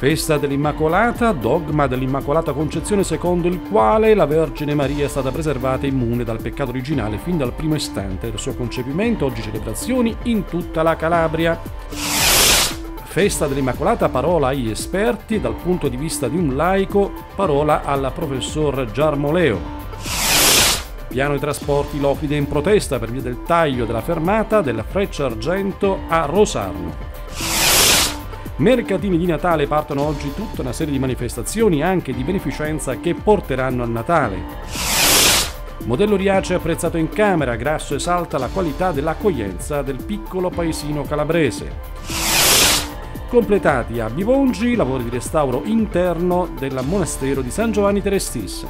Festa dell'Immacolata, dogma dell'Immacolata Concezione secondo il quale la Vergine Maria è stata preservata immune dal peccato originale fin dal primo istante del suo concepimento, oggi celebrazioni in tutta la Calabria. Festa dell'Immacolata, parola agli esperti, dal punto di vista di un laico, parola al professor Giarmoleo. Piano di trasporti Locride in protesta per via del taglio della fermata della Freccia Argento a Rosarno. Mercatini di Natale partono oggi tutta una serie di manifestazioni anche di beneficenza che porteranno a Natale. Modello Riace apprezzato in Camera, Grasso esalta la qualità dell'accoglienza del piccolo paesino calabrese. Completati a Bivongi lavori di restauro interno del monastero di San Giovanni Terestis.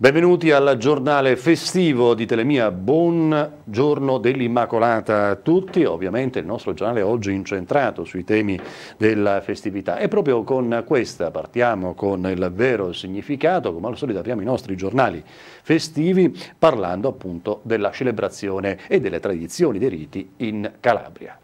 Benvenuti al giornale festivo di Telemia, buon giorno dell'Immacolata a tutti, ovviamente il nostro giornale oggi incentrato sui temi della festività. E proprio con questa partiamo con il vero significato, come al solito apriamo i nostri giornali festivi parlando appunto della celebrazione e delle tradizioni dei riti in Calabria.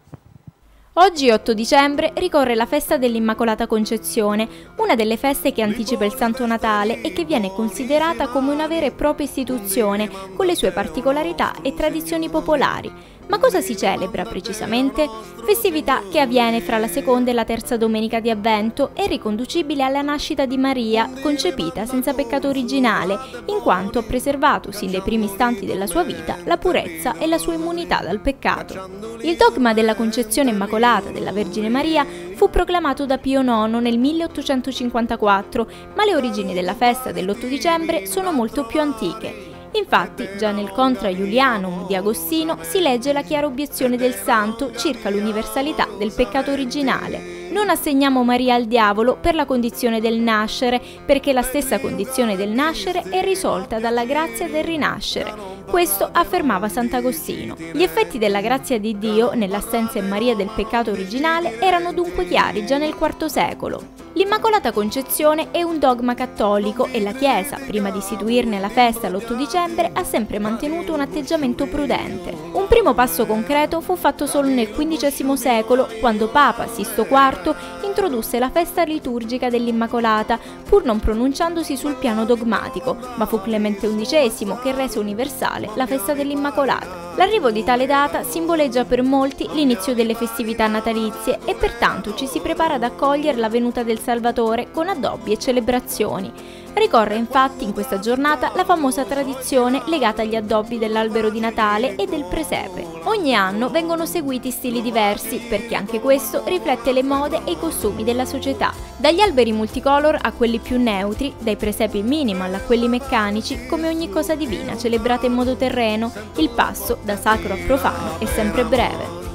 Oggi 8 dicembre ricorre la festa dell'Immacolata Concezione, una delle feste che anticipa il Santo Natale e che viene considerata come una vera e propria istituzione, con le sue particolarità e tradizioni popolari. Ma cosa si celebra precisamente? Festività che avviene fra la seconda e la terza domenica di Avvento e riconducibile alla nascita di Maria, concepita senza peccato originale, in quanto ha preservato sin dai primi istanti della sua vita la purezza e la sua immunità dal peccato. Il dogma della concezione immacolata della Vergine Maria fu proclamato da Pio IX nel 1854, ma le origini della festa dell'8 dicembre sono molto più antiche. Infatti, già nel Contra Julianum di Agostino si legge la chiara obiezione del santo circa l'universalità del peccato originale. Non assegniamo Maria al diavolo per la condizione del nascere, perché la stessa condizione del nascere è risolta dalla grazia del rinascere. Questo affermava Sant'Agostino. Gli effetti della grazia di Dio, nell'assenza in Maria del peccato originale, erano dunque chiari già nel IV secolo. L'Immacolata Concezione è un dogma cattolico e la Chiesa, prima di istituirne la festa l'8 dicembre, ha sempre mantenuto un atteggiamento prudente. Un primo passo concreto fu fatto solo nel XV secolo, quando Papa Sisto IV introdusse la festa liturgica dell'Immacolata, pur non pronunciandosi sul piano dogmatico, ma fu Clemente XI che rese universale la festa dell'Immacolata. L'arrivo di tale data simboleggia per molti l'inizio delle festività natalizie e pertanto ci si prepara ad accogliere la venuta del Salvatore con addobbi e celebrazioni. Ricorre infatti in questa giornata la famosa tradizione legata agli addobbi dell'albero di Natale e del presepe. Ogni anno vengono seguiti stili diversi perché anche questo riflette le mode e i costumi della società. Dagli alberi multicolor a quelli più neutri, dai presepi minimal a quelli meccanici, come ogni cosa divina celebrata in modo terreno, il passo da sacro a profano è sempre breve.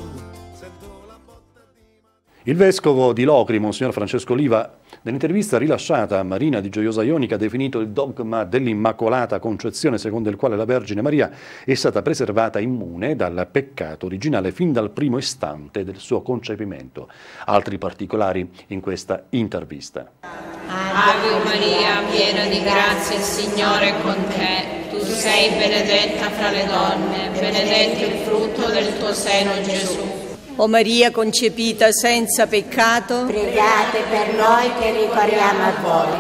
Il vescovo di Locri, Monsignor Francesco Oliva, nell'intervista rilasciata a Marina di Gioiosa Ionica ha definito il dogma dell'Immacolata Concezione secondo il quale la Vergine Maria è stata preservata immune dal peccato originale fin dal primo istante del suo concepimento. Altri particolari in questa intervista. Ave Maria, piena di grazia, il Signore è con te. Tu sei benedetta fra le donne, benedetto il frutto del tuo seno Gesù. O Maria concepita senza peccato, pregate per noi che ricorriamo a voi.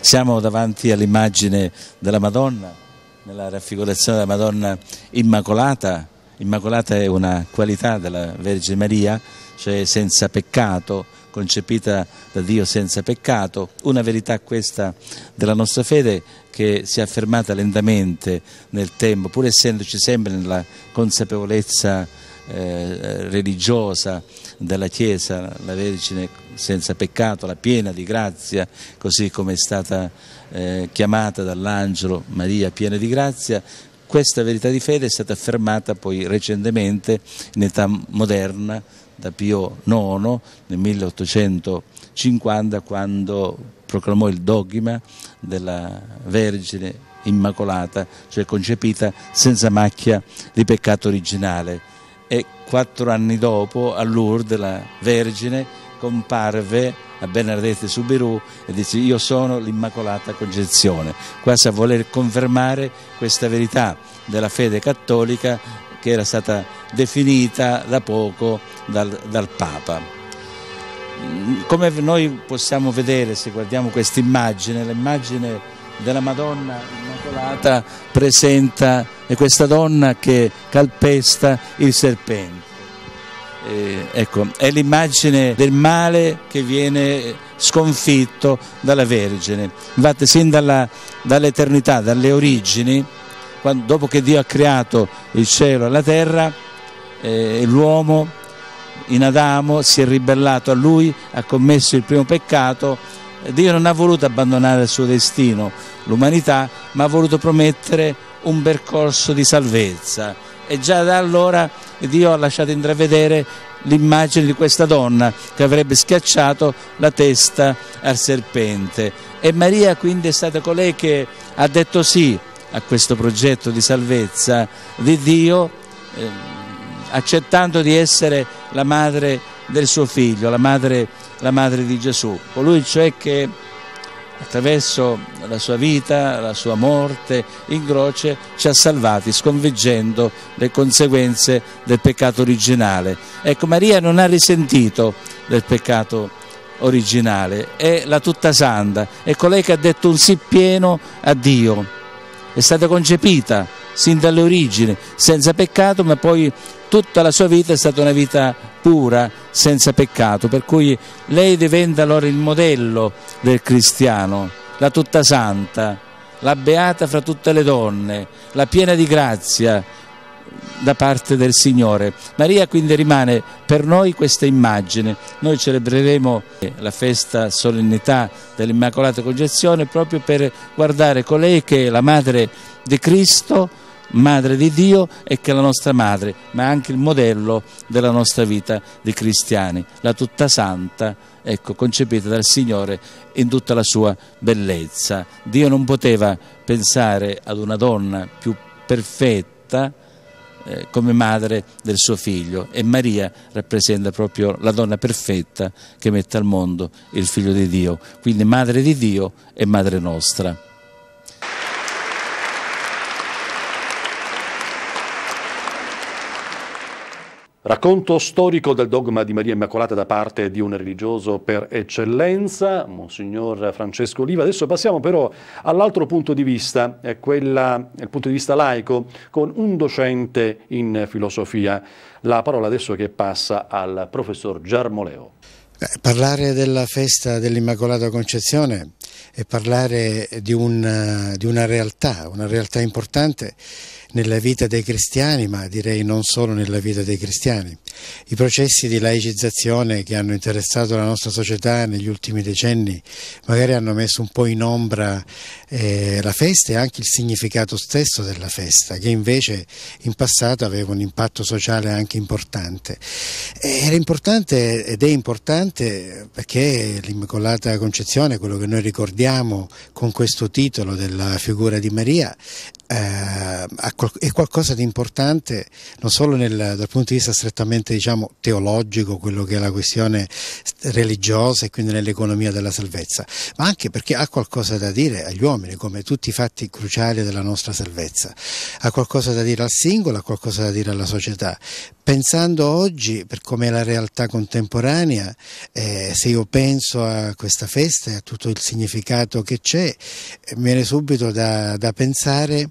Siamo davanti all'immagine della Madonna, nella raffigurazione della Madonna Immacolata. Immacolata è una qualità della Vergine Maria, cioè senza peccato, concepita da Dio senza peccato, una verità questa della nostra fede che si è affermata lentamente nel tempo, pur essendoci sempre nella consapevolezza eh, religiosa della Chiesa, la Vergine senza peccato, la piena di grazia, così come è stata eh, chiamata dall'angelo Maria piena di grazia, questa verità di fede è stata affermata poi recentemente in età moderna da Pio IX nel 1850 quando proclamò il dogma della Vergine Immacolata, cioè concepita senza macchia di peccato originale quattro anni dopo a Lourdes la Vergine comparve a Bernadette Subiru e disse io sono l'Immacolata Concezione, quasi a voler confermare questa verità della fede cattolica che era stata definita da poco dal, dal Papa. come noi possiamo vedere se guardiamo questa immagine, l'immagine della Madonna Immacolata presenta questa donna che calpesta il serpente. Eh, ecco, è l'immagine del male che viene sconfitto dalla Vergine. Infatti, sin dall'eternità, dalle origini, quando, dopo che Dio ha creato il cielo e la terra, eh, l'uomo in Adamo si è ribellato a lui, ha commesso il primo peccato, Dio non ha voluto abbandonare il suo destino, l'umanità, ma ha voluto promettere un percorso di salvezza. E già da allora Dio ha lasciato intravedere l'immagine di questa donna che avrebbe schiacciato la testa al serpente. E Maria quindi è stata colei che ha detto sì a questo progetto di salvezza di Dio eh, accettando di essere la madre del suo figlio, la madre, la madre di Gesù, colui cioè che attraverso la sua vita, la sua morte in croce ci ha salvati sconfiggendo le conseguenze del peccato originale. Ecco, Maria non ha risentito del peccato originale, è la tutta santa, è colei che ha detto un sì pieno a Dio, è stata concepita sin dalle origini senza peccato, ma poi tutta la sua vita è stata una vita pura, senza peccato, per cui lei diventa allora il modello del cristiano, la tutta santa, la beata fra tutte le donne, la piena di grazia da parte del Signore. Maria quindi rimane per noi questa immagine. Noi celebreremo la festa solennità dell'Immacolata Concezione proprio per guardare colei che è la madre di Cristo madre di Dio e che è la nostra madre, ma anche il modello della nostra vita di cristiani, la tutta santa, ecco, concepita dal Signore in tutta la sua bellezza. Dio non poteva pensare ad una donna più perfetta eh, come madre del suo figlio e Maria rappresenta proprio la donna perfetta che mette al mondo il figlio di Dio, quindi madre di Dio e madre nostra. Racconto storico del dogma di Maria Immacolata da parte di un religioso per eccellenza, Monsignor Francesco Oliva. Adesso passiamo però all'altro punto di vista, quella, il punto di vista laico, con un docente in filosofia. La parola adesso che passa al professor Germoleo. Eh, parlare della festa dell'Immacolata Concezione è parlare di, un, di una realtà, una realtà importante nella vita dei cristiani, ma direi non solo nella vita dei cristiani. I processi di laicizzazione che hanno interessato la nostra società negli ultimi decenni magari hanno messo un po' in ombra eh, la festa e anche il significato stesso della festa, che invece in passato aveva un impatto sociale anche importante. Era importante ed è importante perché l'Immacolata Concezione, quello che noi ricordiamo con questo titolo della figura di Maria, è qualcosa di importante non solo nel, dal punto di vista strettamente diciamo, teologico, quello che è la questione religiosa e quindi nell'economia della salvezza, ma anche perché ha qualcosa da dire agli uomini, come tutti i fatti cruciali della nostra salvezza. Ha qualcosa da dire al singolo, ha qualcosa da dire alla società. Pensando oggi, per come è la realtà contemporanea, eh, se io penso a questa festa e a tutto il significato che c'è, eh, viene subito da, da pensare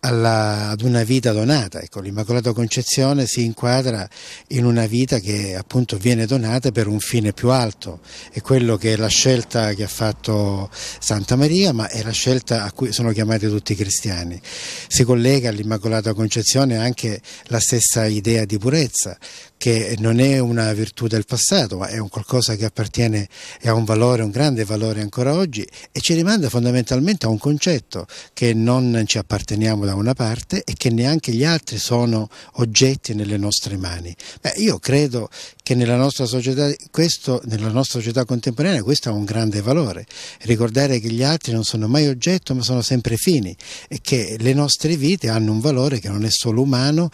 alla, ad una vita donata. Ecco, L'Immacolata Concezione si inquadra in una vita che appunto viene donata per un fine più alto. È quello che è la scelta che ha fatto Santa Maria, ma è la scelta a cui sono chiamati tutti i cristiani. Si collega all'Immacolata Concezione anche la stessa idea di purezza, che non è una virtù del passato, ma è un qualcosa che appartiene e ha un valore, un grande valore ancora oggi e ci rimanda fondamentalmente a un concetto che non ci apparteniamo da una parte e che neanche gli altri sono oggetti nelle nostre mani. Beh, io credo che nella nostra, società, questo, nella nostra società contemporanea questo ha un grande valore, ricordare che gli altri non sono mai oggetto ma sono sempre fini e che le nostre vite hanno un valore che non è solo umano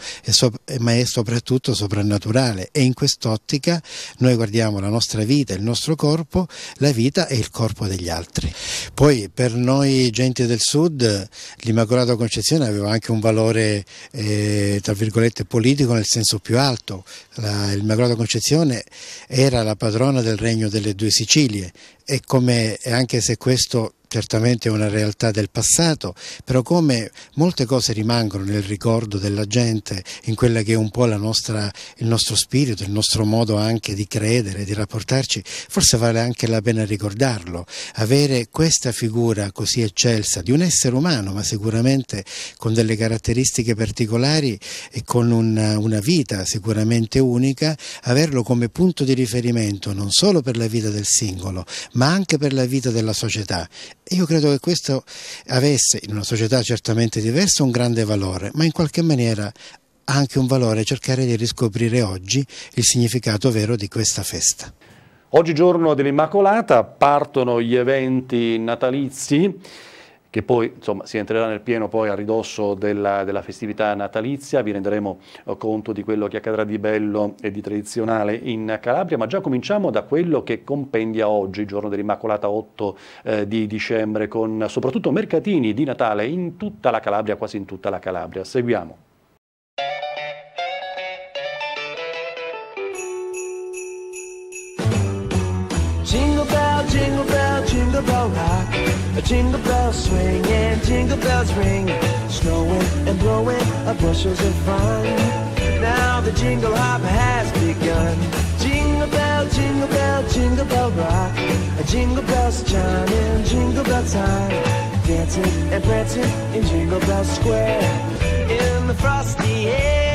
ma è soprattutto soprannaturale naturale e in quest'ottica noi guardiamo la nostra vita, il nostro corpo, la vita e il corpo degli altri. Poi per noi gente del sud l'Immacolata Concezione Concezione aveva anche un valore eh, tra virgolette politico nel senso più alto. La, L'Immacolata Concezione era la padrona del regno delle due Sicilie e come, anche se questo certamente è una realtà del passato, però come molte cose rimangono nel ricordo della gente, in quella che è un po' nostra, il nostro spirito, il nostro modo anche di credere, di rapportarci, forse vale anche la pena ricordarlo. Avere questa figura così eccelsa di un essere umano, ma sicuramente con delle caratteristiche particolari e con una, una vita sicuramente unica, averlo come punto di riferimento non solo per la vita del singolo, ma anche per la vita della società io credo che questo avesse, in una società certamente diversa, un grande valore, ma in qualche maniera ha anche un valore cercare di riscoprire oggi il significato vero di questa festa. Oggi giorno dell'Immacolata partono gli eventi natalizi che poi insomma, si entrerà nel pieno poi a ridosso della, della, festività natalizia, vi renderemo eh, conto di quello che accadrà di bello e di tradizionale in Calabria, ma già cominciamo da quello che compendia oggi, giorno dell'Immacolata 8 eh, di dicembre, con soprattutto mercatini di Natale in tutta la Calabria, quasi in tutta la Calabria. Seguiamo. A jingle bells swing and jingle bells ring, snowing and blowing a bushels of fun. Now the jingle hop has begun. Jingle bell, jingle bell, jingle bell rock. A jingle bells chiming, jingle bell time. Dancing and prancing in Jingle Bell Square. In the frosty air.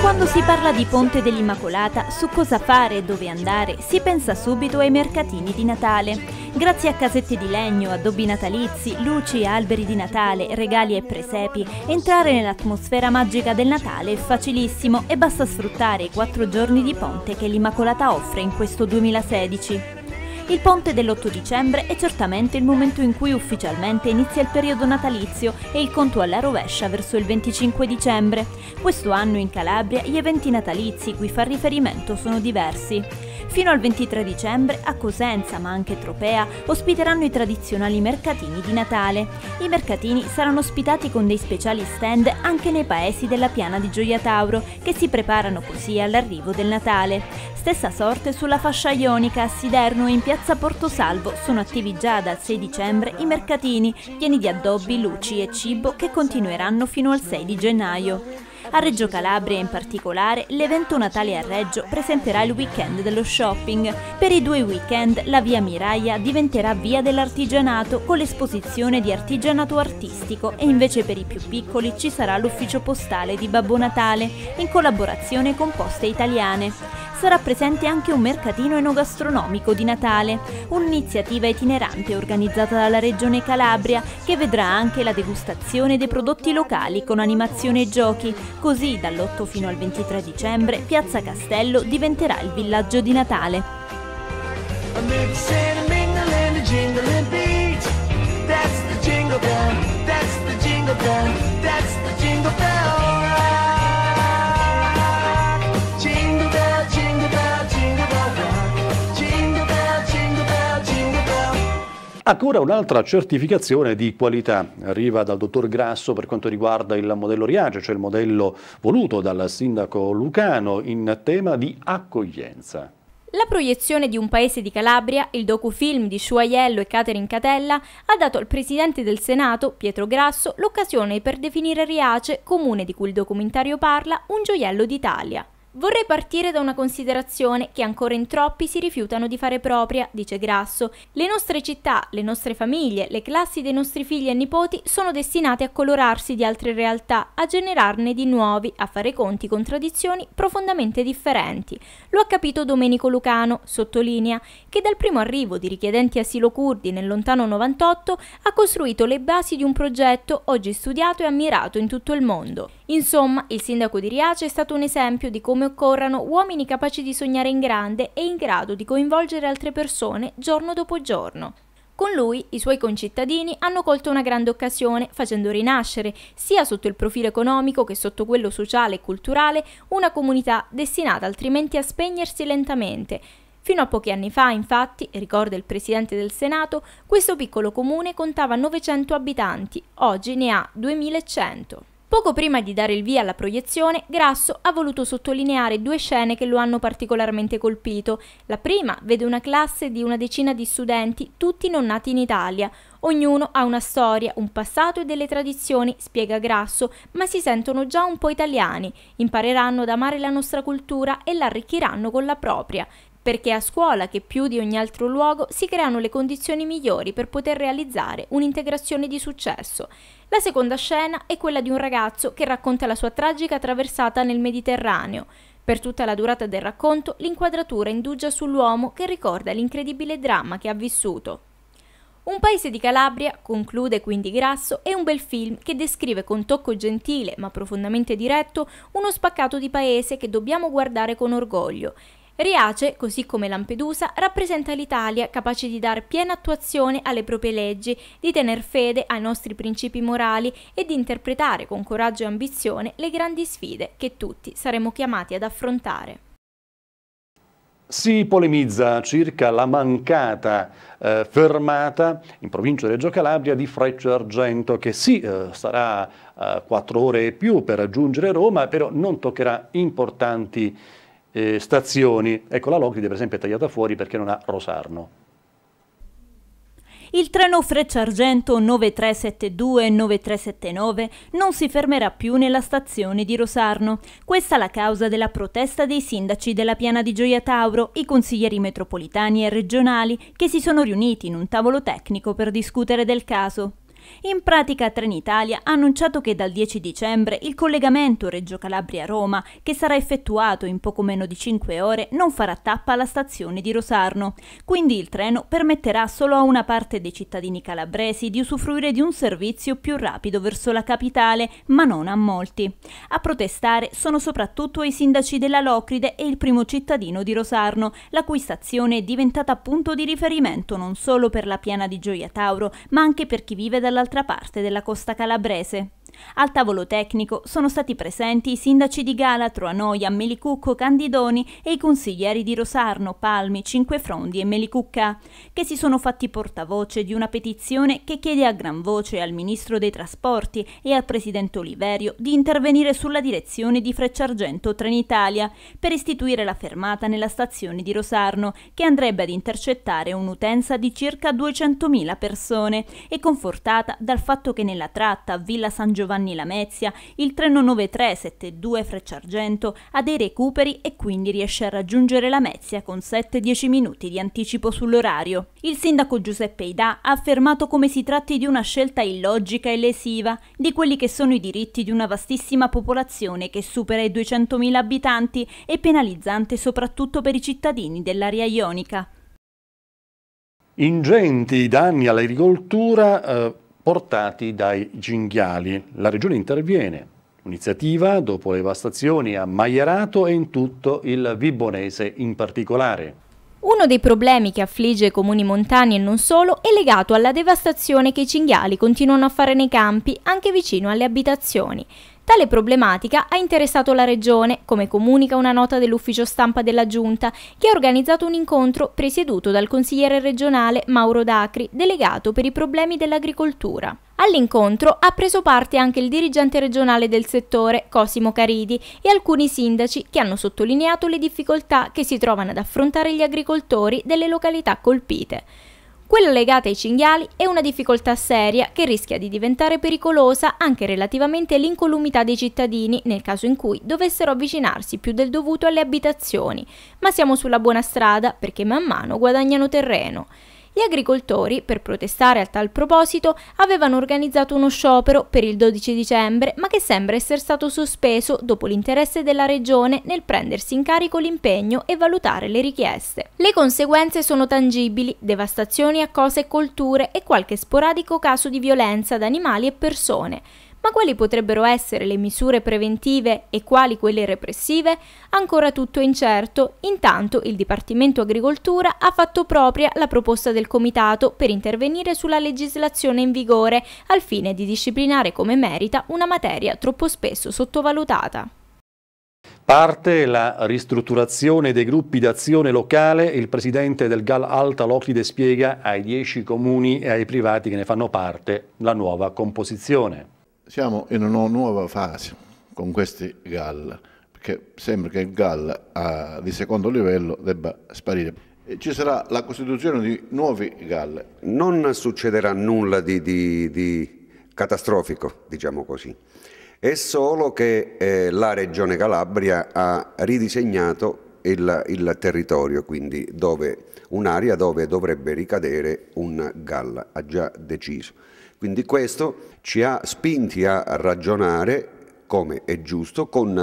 Quando si parla di Ponte dell'Immacolata, su cosa fare e dove andare, si pensa subito ai mercatini di Natale. Grazie a casette di legno, addobbi natalizi, luci alberi di Natale, regali e presepi, entrare nell'atmosfera magica del Natale è facilissimo e basta sfruttare i quattro giorni di ponte che l'Immacolata offre in questo 2016. Il ponte dell'8 dicembre è certamente il momento in cui ufficialmente inizia il periodo natalizio e il conto alla rovescia verso il 25 dicembre. Questo anno in Calabria gli eventi natalizi cui fa riferimento sono diversi. Fino al 23 dicembre a Cosenza, ma anche Tropea, ospiteranno i tradizionali mercatini di Natale. I mercatini saranno ospitati con dei speciali stand anche nei paesi della piana di Gioia Tauro, che si preparano così all'arrivo del Natale. Stessa sorte sulla fascia ionica a Siderno e in piazza Portosalvo sono attivi già dal 6 dicembre i mercatini pieni di addobbi, luci e cibo che continueranno fino al 6 di gennaio. A Reggio Calabria in particolare, l'evento Natale a Reggio presenterà il weekend dello shopping. Per i due weekend la via Miraia diventerà via dell'artigianato con l'esposizione di artigianato artistico e invece per i più piccoli ci sarà l'ufficio postale di Babbo Natale in collaborazione con Poste Italiane sarà presente anche un mercatino enogastronomico di Natale, un'iniziativa itinerante organizzata dalla Regione Calabria che vedrà anche la degustazione dei prodotti locali con animazione e giochi. Così dall'8 fino al 23 dicembre Piazza Castello diventerà il villaggio di Natale. That's the jingle bell, Ancora un'altra certificazione di qualità arriva dal dottor Grasso per quanto riguarda il modello Riace, cioè il modello voluto dal sindaco Lucano in tema di accoglienza. La proiezione di Un paese di Calabria, il docufilm di Sciuaiello e Catherine Catella, ha dato al presidente del Senato, Pietro Grasso, l'occasione per definire Riace, comune di cui il documentario parla, un gioiello d'Italia. Vorrei partire da una considerazione che ancora in troppi si rifiutano di fare propria, dice Grasso. Le nostre città, le nostre famiglie, le classi dei nostri figli e nipoti sono destinate a colorarsi di altre realtà, a generarne di nuovi, a fare conti con tradizioni profondamente differenti. Lo ha capito Domenico Lucano, sottolinea, che dal primo arrivo di richiedenti asilo curdi nel lontano 98 ha costruito le basi di un progetto oggi studiato e ammirato in tutto il mondo. Insomma, il sindaco di Riace è stato un esempio di come occorrano uomini capaci di sognare in grande e in grado di coinvolgere altre persone giorno dopo giorno. Con lui i suoi concittadini hanno colto una grande occasione, facendo rinascere, sia sotto il profilo economico che sotto quello sociale e culturale, una comunità destinata altrimenti a spegnersi lentamente, Fino a pochi anni fa, infatti, ricorda il Presidente del Senato, questo piccolo comune contava 900 abitanti, oggi ne ha 2100. Poco prima di dare il via alla proiezione, Grasso ha voluto sottolineare due scene che lo hanno particolarmente colpito. La prima vede una classe di una decina di studenti, tutti non nati in Italia. Ognuno ha una storia, un passato e delle tradizioni, spiega Grasso, ma si sentono già un po' italiani. Impareranno ad amare la nostra cultura e l'arricchiranno con la propria perché a scuola che più di ogni altro luogo si creano le condizioni migliori per poter realizzare un'integrazione di successo. La seconda scena è quella di un ragazzo che racconta la sua tragica traversata nel Mediterraneo. Per tutta la durata del racconto l'inquadratura indugia sull'uomo che ricorda l'incredibile dramma che ha vissuto. Un paese di Calabria, conclude quindi Grasso, è un bel film che descrive con tocco gentile ma profondamente diretto uno spaccato di paese che dobbiamo guardare con orgoglio Riace, così come Lampedusa, rappresenta l'Italia capace di dare piena attuazione alle proprie leggi, di tener fede ai nostri principi morali e di interpretare con coraggio e ambizione le grandi sfide che tutti saremo chiamati ad affrontare. Si polemizza circa la mancata eh, fermata in provincia di Reggio Calabria di Freccia Argento che sì, eh, sarà eh, quattro ore e più per raggiungere Roma, però non toccherà importanti eh, stazioni. Ecco, la Locride per esempio è tagliata fuori perché non ha Rosarno. Il treno Frecciargento 9372-9379 non si fermerà più nella stazione di Rosarno. Questa la causa della protesta dei sindaci della Piana di Gioia Tauro, i consiglieri metropolitani e regionali che si sono riuniti in un tavolo tecnico per discutere del caso. In pratica Trenitalia ha annunciato che dal 10 dicembre il collegamento Reggio Calabria-Roma, che sarà effettuato in poco meno di 5 ore, non farà tappa alla stazione di Rosarno. Quindi il treno permetterà solo a una parte dei cittadini calabresi di usufruire di un servizio più rapido verso la capitale, ma non a molti. A protestare sono soprattutto i sindaci della Locride e il primo cittadino di Rosarno, la cui stazione è diventata punto di riferimento non solo per la piana di Gioia Tauro, ma anche per chi vive dalla dall'altra parte della costa calabrese. Al tavolo tecnico sono stati presenti i sindaci di Galatro, Anoia, Melicucco, Candidoni e i consiglieri di Rosarno, Palmi, Cinquefrondi e Melicucca, che si sono fatti portavoce di una petizione che chiede a gran voce al ministro dei trasporti e al presidente Oliverio di intervenire sulla direzione di Frecciargento Trenitalia per istituire la fermata nella stazione di Rosarno, che andrebbe ad intercettare un'utenza di circa 200.000 persone e confortata dal fatto che nella tratta Villa San Giovanni Lamezia, il treno 9372 Frecciargento ha dei recuperi e quindi riesce a raggiungere Lamezia con 7-10 minuti di anticipo sull'orario. Il sindaco Giuseppe Ida ha affermato come si tratti di una scelta illogica e lesiva di quelli che sono i diritti di una vastissima popolazione che supera i 200.000 abitanti e penalizzante soprattutto per i cittadini dell'area ionica. Ingenti danni all'agricoltura eh portati dai cinghiali. La Regione interviene. Iniziativa dopo le devastazioni a Maierato e in tutto il Vibonese in particolare. Uno dei problemi che affligge i comuni montani e non solo è legato alla devastazione che i cinghiali continuano a fare nei campi, anche vicino alle abitazioni. Tale problematica ha interessato la Regione, come comunica una nota dell'ufficio stampa della Giunta, che ha organizzato un incontro presieduto dal consigliere regionale Mauro Dacri, delegato per i problemi dell'agricoltura. All'incontro ha preso parte anche il dirigente regionale del settore, Cosimo Caridi, e alcuni sindaci che hanno sottolineato le difficoltà che si trovano ad affrontare gli agricoltori delle località colpite. Quella legata ai cinghiali è una difficoltà seria che rischia di diventare pericolosa anche relativamente all'incolumità dei cittadini nel caso in cui dovessero avvicinarsi più del dovuto alle abitazioni, ma siamo sulla buona strada perché man mano guadagnano terreno. Gli agricoltori, per protestare a tal proposito, avevano organizzato uno sciopero per il 12 dicembre, ma che sembra essere stato sospeso dopo l'interesse della regione nel prendersi in carico l'impegno e valutare le richieste. Le conseguenze sono tangibili, devastazioni a cose e colture e qualche sporadico caso di violenza ad animali e persone. Ma quali potrebbero essere le misure preventive e quali quelle repressive? Ancora tutto incerto. Intanto il Dipartimento Agricoltura ha fatto propria la proposta del Comitato per intervenire sulla legislazione in vigore al fine di disciplinare come merita una materia troppo spesso sottovalutata. Parte la ristrutturazione dei gruppi d'azione locale, il presidente del GAL Alta Locride spiega ai dieci comuni e ai privati che ne fanno parte la nuova composizione. Siamo in una nuova fase con questi GAL, perché sembra che il GAL di secondo livello debba sparire. Ci sarà la costituzione di nuovi GAL. Non succederà nulla di, di, di catastrofico, diciamo così è solo che eh, la Regione Calabria ha ridisegnato il, il territorio, quindi un'area dove dovrebbe ricadere un GAL, ha già deciso. Quindi questo ci ha spinti a ragionare, come è giusto, con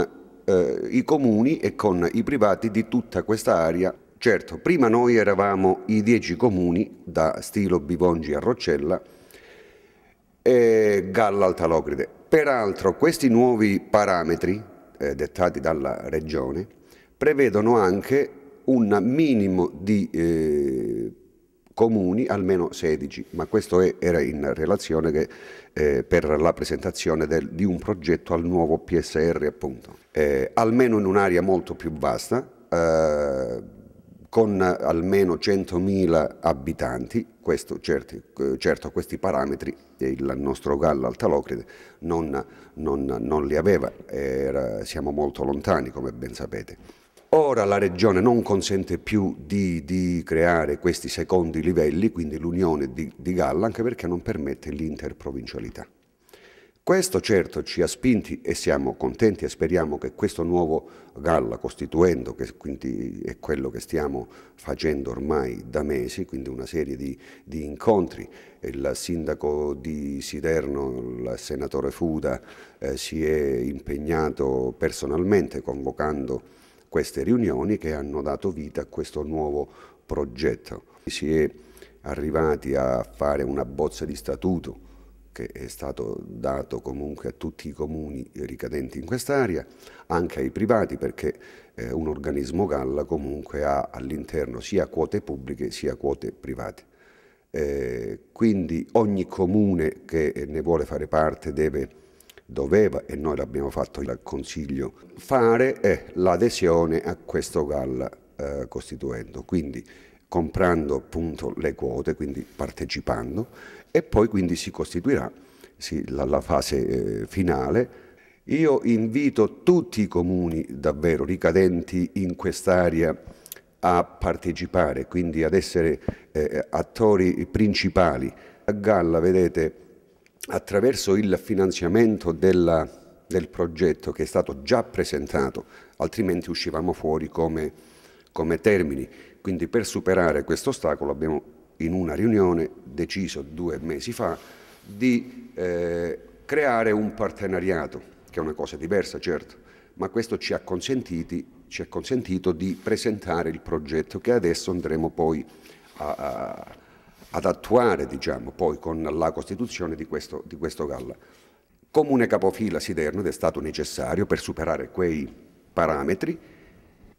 eh, i comuni e con i privati di tutta questa area. Certo, prima noi eravamo i dieci comuni, da Stilo, Bivongi a Roccella, e Galla Altalocride. Peraltro questi nuovi parametri eh, dettati dalla Regione prevedono anche un minimo di eh, comuni, almeno 16, ma questo è, era in relazione che, eh, per la presentazione del, di un progetto al nuovo PSR appunto. Eh, almeno in un'area molto più vasta, eh, con almeno 100.000 abitanti, questo, certi, certo questi parametri il nostro Gallo Altalocride non, non, non li aveva, era, siamo molto lontani come ben sapete. Ora la Regione non consente più di, di creare questi secondi livelli, quindi l'unione di, di Galla, anche perché non permette l'interprovincialità. Questo certo ci ha spinti e siamo contenti e speriamo che questo nuovo Galla costituendo, che quindi è quello che stiamo facendo ormai da mesi, quindi una serie di, di incontri, il sindaco di Siderno, il senatore Fuda, eh, si è impegnato personalmente convocando queste riunioni che hanno dato vita a questo nuovo progetto. Si è arrivati a fare una bozza di statuto che è stato dato comunque a tutti i comuni ricadenti in quest'area, anche ai privati perché eh, un organismo Galla comunque ha all'interno sia quote pubbliche sia quote private. Eh, quindi ogni comune che ne vuole fare parte deve, doveva, e noi l'abbiamo fatto il Consiglio, fare eh, l'adesione a questo Galla eh, costituendo. Quindi comprando appunto le quote, quindi partecipando e poi quindi si costituirà sì, la, la, fase eh, finale. Io invito tutti i comuni davvero ricadenti in quest'area a partecipare, quindi ad essere eh, attori principali. A Galla, vedete, attraverso il finanziamento della, del progetto che è stato già presentato, altrimenti uscivamo fuori come, come termini. Quindi per superare questo ostacolo abbiamo in una riunione deciso due mesi fa di eh, creare un partenariato, che è una cosa diversa certo, ma questo ci ha, ci ha, consentito di presentare il progetto che adesso andremo poi a, a, ad attuare diciamo, poi con la costituzione di questo, di questo Galla. Comune capofila Siderno ed è stato necessario per superare quei parametri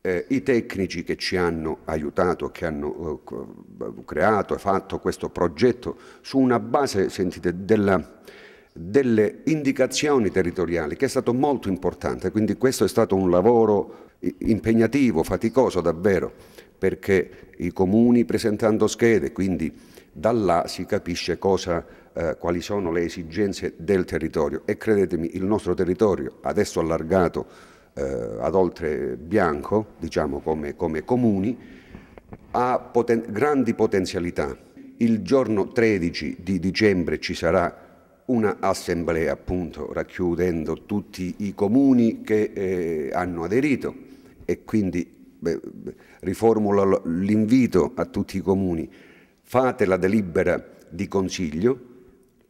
eh, i tecnici che ci hanno aiutato, che hanno eh, creato e fatto questo progetto su una base, sentite, della, delle indicazioni territoriali, che è stato molto importante, quindi questo è stato un lavoro impegnativo, faticoso davvero, perché i comuni presentando schede, quindi da là si capisce cosa, eh, quali sono le esigenze del territorio e credetemi il nostro territorio adesso allargato eh, ad oltre bianco, diciamo come, come comuni, ha poten grandi potenzialità. Il giorno 13 di dicembre ci sarà una assemblea appunto racchiudendo tutti i comuni che eh, hanno aderito e quindi beh, riformulo l'invito a tutti i comuni, fate la delibera di consiglio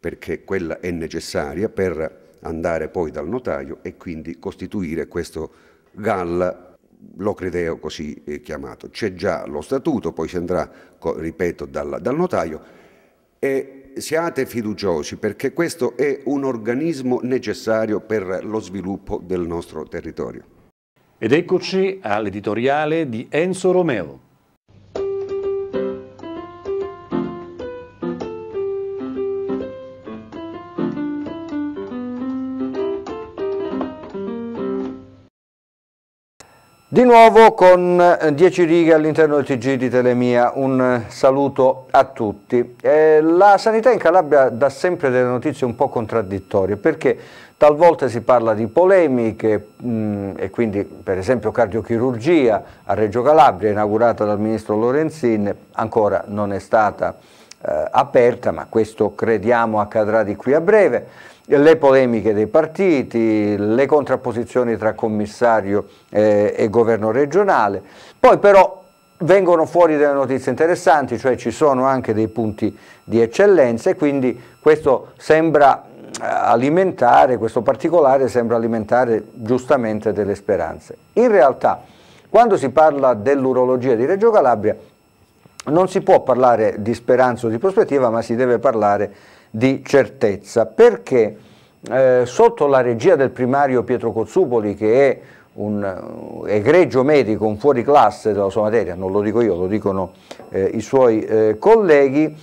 perché quella è necessaria per andare poi dal notaio e quindi costituire questo GAL lo credeo così chiamato. C'è già lo statuto, poi si andrà, ripeto, dal, dal notaio e siate fiduciosi perché questo è un organismo necessario per lo sviluppo del nostro territorio. Ed eccoci all'editoriale di Enzo Romeo. Di nuovo con 10 eh, righe all'interno del TG di Telemia, un eh, saluto a tutti. Eh, la sanità in Calabria dà sempre delle notizie un po' contraddittorie perché talvolta si parla di polemiche mh, mm, e quindi per esempio cardiochirurgia a Reggio Calabria inaugurata dal ministro Lorenzin ancora non è stata eh, aperta ma questo crediamo accadrà di qui a breve le polemiche dei partiti, le contrapposizioni tra commissario eh, e governo regionale, poi però vengono fuori delle notizie interessanti, cioè ci sono anche dei punti di eccellenza e quindi questo sembra eh, alimentare, questo particolare sembra alimentare giustamente delle speranze. In realtà quando si parla dell'urologia di Reggio Calabria non si può parlare di speranza o di prospettiva ma si deve parlare di certezza, perché eh, sotto la regia del primario Pietro Cozzupoli, che è un uh, egregio medico, un fuori classe della sua materia, non lo dico io, lo dicono eh, i suoi eh, colleghi,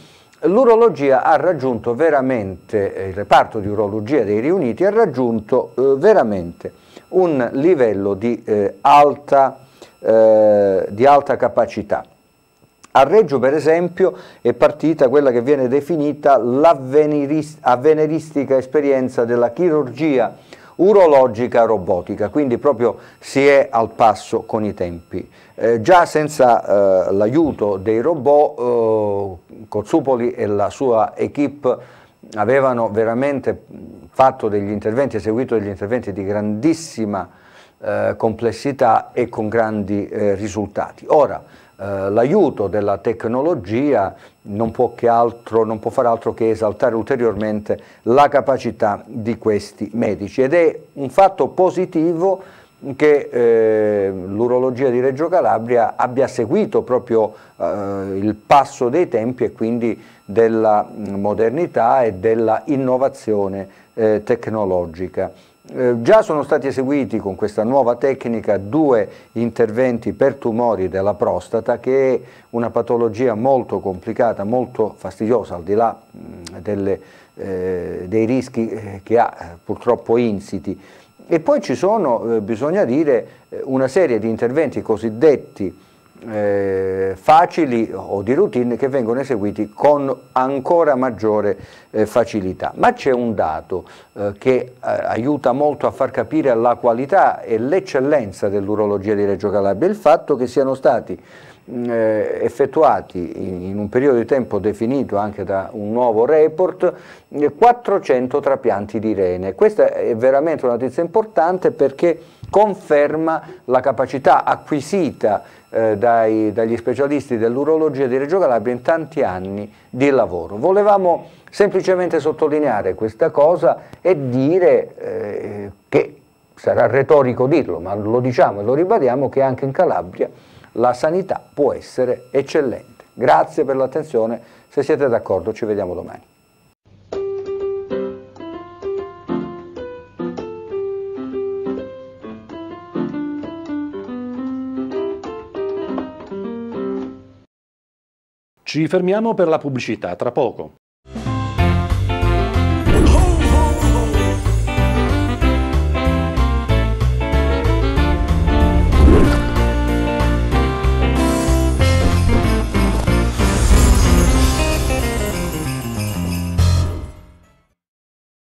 l'urologia ha raggiunto veramente, eh, il reparto di urologia dei riuniti ha raggiunto eh, veramente un livello di, eh, alta, di alta capacità. A Reggio, per esempio, è partita quella che viene definita l'avveniristica esperienza della chirurgia urologica robotica, quindi proprio si è al passo con i tempi. Eh, già senza eh, l'aiuto dei robot, eh, Cozzupoli e la sua equip avevano veramente fatto degli interventi, eseguito degli interventi di grandissima eh, complessità e con grandi eh, risultati. Ora, eh, l'aiuto della tecnologia non può, altro, non può, fare altro che esaltare ulteriormente la capacità di questi medici ed è un fatto positivo che eh, l'urologia di Reggio Calabria abbia seguito proprio eh, il passo dei tempi e quindi della modernità e della innovazione eh, tecnologica. Eh, già sono stati eseguiti con questa nuova tecnica due interventi per tumori della prostata che è una patologia molto complicata, molto fastidiosa al di là mh, delle, eh, dei rischi eh, che ha eh, purtroppo insiti. E poi ci sono, eh, bisogna dire, una serie di interventi cosiddetti eh, facili o di routine che vengono eseguiti con ancora maggiore eh, facilità. Ma c'è un dato eh, che eh, aiuta molto a far capire la qualità e l'eccellenza dell'urologia di Reggio Calabria, il fatto che siano stati effettuati in un periodo di tempo definito anche da un nuovo report 400 trapianti di rene. Questa è veramente una notizia importante perché conferma la capacità acquisita eh, dai, dagli specialisti dell'urologia di Reggio Calabria in tanti anni di lavoro. Volevamo semplicemente sottolineare questa cosa e dire eh, che sarà retorico dirlo, ma lo diciamo e lo ribadiamo che anche in Calabria la sanità può essere eccellente. Grazie per l'attenzione, se siete d'accordo ci vediamo domani. Ci fermiamo per la pubblicità, tra poco.